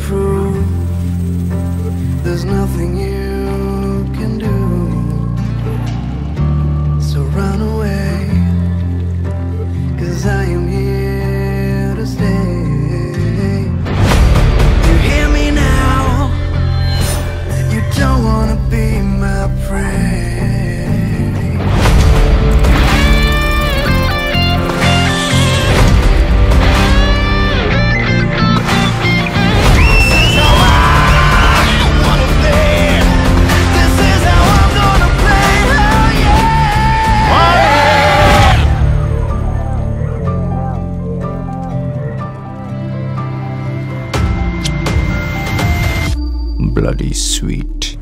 prove bloody sweet.